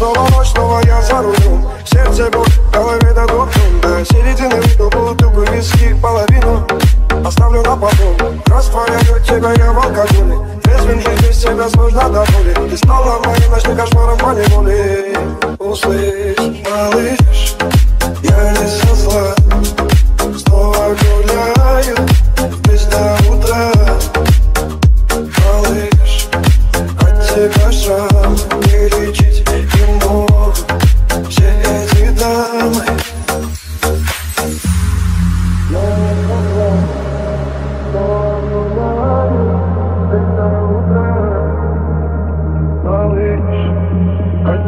Снова ночь, снова я за рулем. Сердце в голове дадут До середины выпил бутылку виски половину Оставлю на потом Растворяю тебя я в алкоголе. Трезвым жить без тебя сложно до боли Ты стала моим ночным кошмаром по неволе Услышь, малыш, от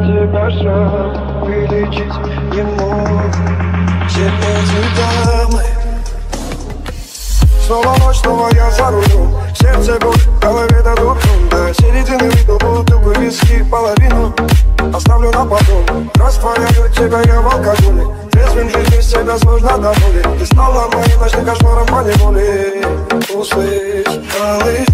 тебя шрам Вылечить не Все эти дамы Снова ночь, я за Сердце боль, голове До середины выпил бутылку виски половину Оставлю на потом Растворяю тебя я в алкоголе. Трезвым жить без тебя сложно до Ты стала моим ночным кошмаром по неволе. Услышь, малыш,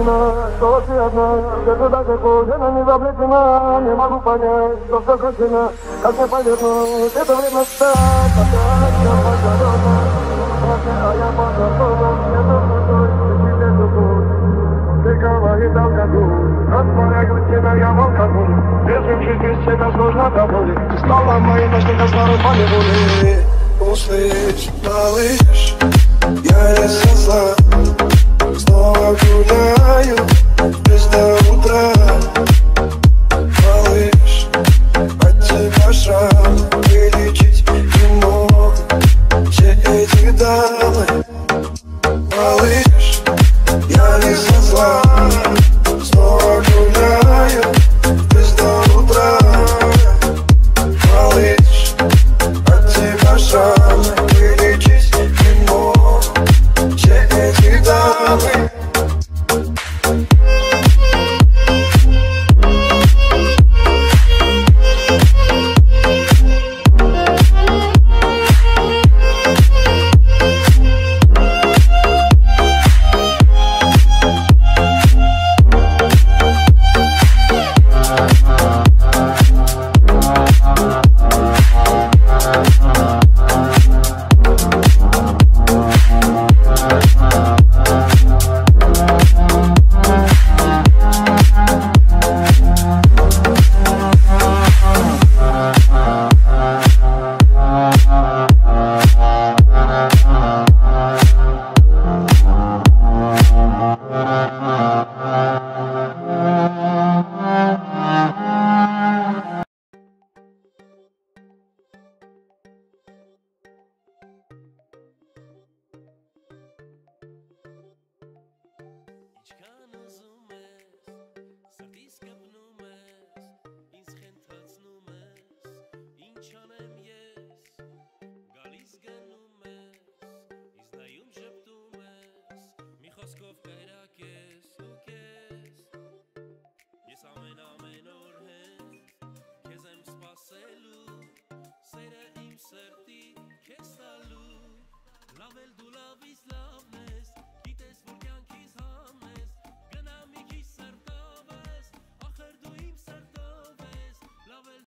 Не вина, что ты одна? Где ты даже кожина не заплетена Не могу понять, что все кончено Как мне повернуть, это время стать Опять все погорено А я законом Не нужно дождь, тебе любовь Ты говорит алкоголь. Растворяю тебя я в алкоголе Трезвым жить без тебя сложно до боли Ты стала моим ночным кошмаром по неволе Услышь, малыш, Малыш, я не со зла չանեմ ես գալիս գնում ես իզնայում շփտում ես մի խոսքով կայրակ ես ու կես ես ամեն ամեն օր հենց քեզ եմ սпасելու սերը իմ սրտի քեզ տալու լավ էլ դու լավ